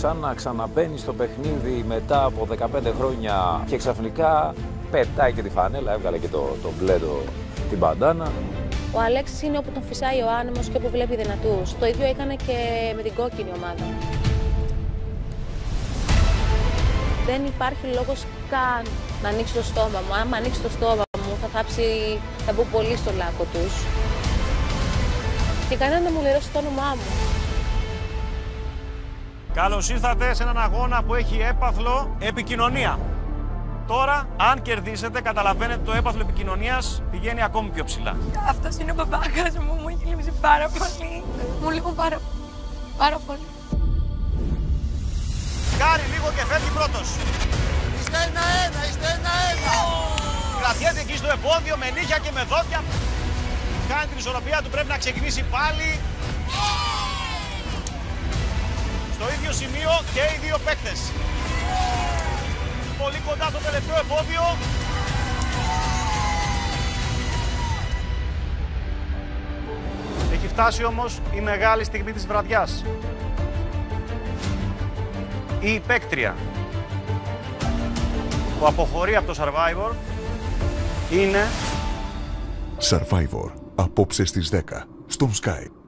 σαν να ξαναμπαίνει στο παιχνίδι μετά από 15 χρόνια και ξαφνικά πετάει και τη φανέλα, έβγαλε και το, το μπλε το, την μπαντάνα. Ο Αλέξης είναι όπου τον φυσάει ο άνεμος και όπου βλέπει δυνατούς. Το ίδιο έκανε και με την κόκκινη ομάδα. Δεν υπάρχει λόγος καν να ανοίξει το στόμα μου. Αν ανοίξει το στόμα μου θα θάψει, θα μπω πολύ στο λάκκο τους. Και κανένα να μου λερώσει το όνομά μου. Καλώς ήρθατε σε έναν αγώνα που έχει έπαθλο επικοινωνία. Τώρα, αν κερδίσετε, καταλαβαίνετε το έπαθλο επικοινωνίας πηγαίνει ακόμη πιο ψηλά. Αυτός είναι ο μπαμπάκας μου, μου έχει λείψει πάρα πολύ. Μου λείπουν πάρα, πάρα πολύ. Κάνει λίγο και φεύγει πρώτος. Είστε ένα-ένα, είστε ένα-ένα. Κρατιέται εκεί στο επόδιο με νύχια και με δόντια. Κάνει την ισορροπία του, πρέπει να ξεκινήσει πάλι. Στο ίδιο σημείο και οι δύο παίκτες. Πολύ κοντά στο τελευταίο επόδιο. Έχει φτάσει όμως η μεγάλη στιγμή της βραδιάς. Η παίκτρια που αποχωρεί από το Survivor είναι Survivor. Απόψε στις 10. Στον Skype.